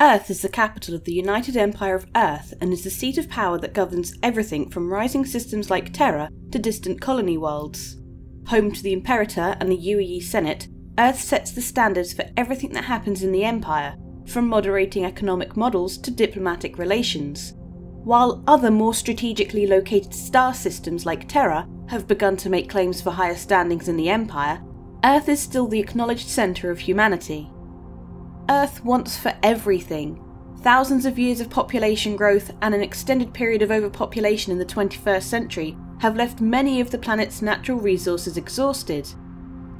Earth is the capital of the United Empire of Earth and is the seat of power that governs everything from rising systems like Terra to distant colony worlds. Home to the Imperator and the UEE Senate, Earth sets the standards for everything that happens in the Empire, from moderating economic models to diplomatic relations. While other more strategically located star systems like Terra have begun to make claims for higher standings in the Empire, Earth is still the acknowledged centre of humanity. Earth wants for everything. Thousands of years of population growth and an extended period of overpopulation in the 21st century have left many of the planet's natural resources exhausted.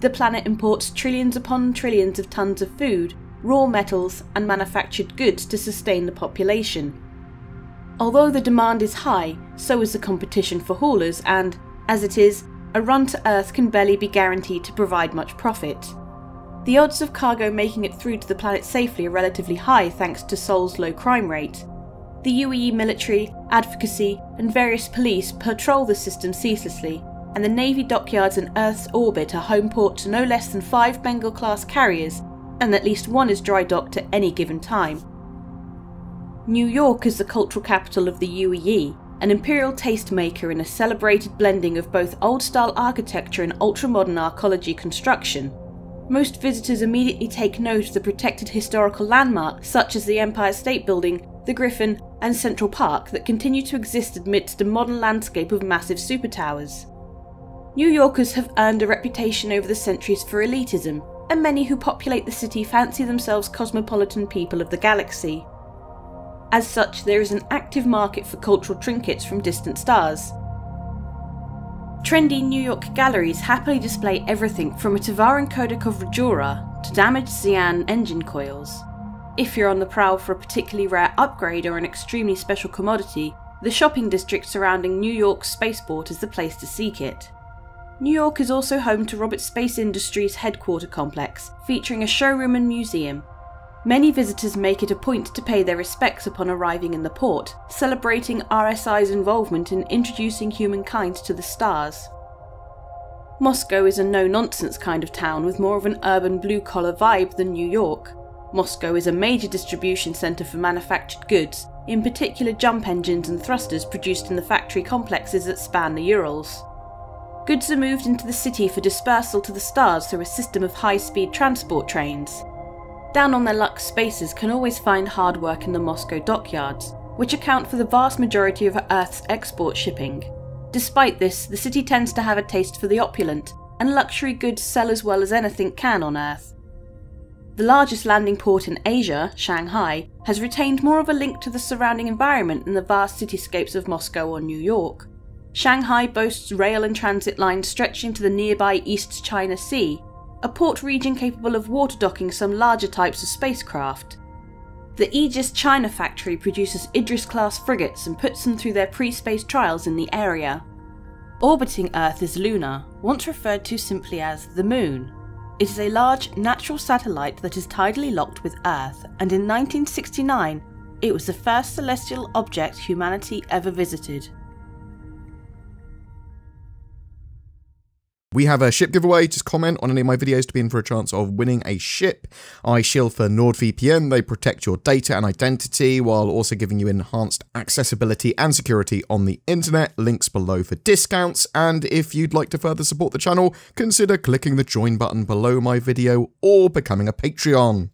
The planet imports trillions upon trillions of tons of food, raw metals, and manufactured goods to sustain the population. Although the demand is high, so is the competition for haulers, and, as it is, a run to Earth can barely be guaranteed to provide much profit. The odds of cargo making it through to the planet safely are relatively high thanks to Sol's low crime rate. The UEE military, advocacy, and various police patrol the system ceaselessly, and the Navy dockyards in Earth's orbit are home port to no less than five Bengal class carriers, and at least one is dry docked at any given time. New York is the cultural capital of the UEE, an imperial tastemaker in a celebrated blending of both old style architecture and ultra modern arcology construction. Most visitors immediately take note of the protected historical landmarks such as the Empire State Building, the Griffin, and Central Park that continue to exist amidst a modern landscape of massive super towers. New Yorkers have earned a reputation over the centuries for elitism, and many who populate the city fancy themselves cosmopolitan people of the galaxy. As such, there is an active market for cultural trinkets from distant stars, Trendy New York galleries happily display everything from a Tevarin Codex of Rijora to damaged Xi'an engine coils. If you're on the prowl for a particularly rare upgrade or an extremely special commodity, the shopping district surrounding New York's spaceport is the place to seek it. New York is also home to Roberts Space Industries headquarter complex, featuring a showroom and museum, Many visitors make it a point to pay their respects upon arriving in the port, celebrating RSI's involvement in introducing humankind to the stars. Moscow is a no nonsense kind of town with more of an urban blue collar vibe than New York. Moscow is a major distribution centre for manufactured goods, in particular jump engines and thrusters produced in the factory complexes that span the Urals. Goods are moved into the city for dispersal to the stars through a system of high speed transport trains down on their luck spaces can always find hard work in the Moscow dockyards, which account for the vast majority of Earth's export shipping. Despite this, the city tends to have a taste for the opulent, and luxury goods sell as well as anything can on Earth. The largest landing port in Asia, Shanghai, has retained more of a link to the surrounding environment than the vast cityscapes of Moscow or New York. Shanghai boasts rail and transit lines stretching to the nearby East China Sea, a port region capable of water docking some larger types of spacecraft. The Aegis China factory produces Idris class frigates and puts them through their pre space trials in the area. Orbiting Earth is Luna, once referred to simply as the Moon. It is a large natural satellite that is tidally locked with Earth, and in 1969 it was the first celestial object humanity ever visited. We have a ship giveaway. Just comment on any of my videos to be in for a chance of winning a ship. I shield for NordVPN. They protect your data and identity while also giving you enhanced accessibility and security on the internet. Links below for discounts. And if you'd like to further support the channel, consider clicking the join button below my video or becoming a Patreon.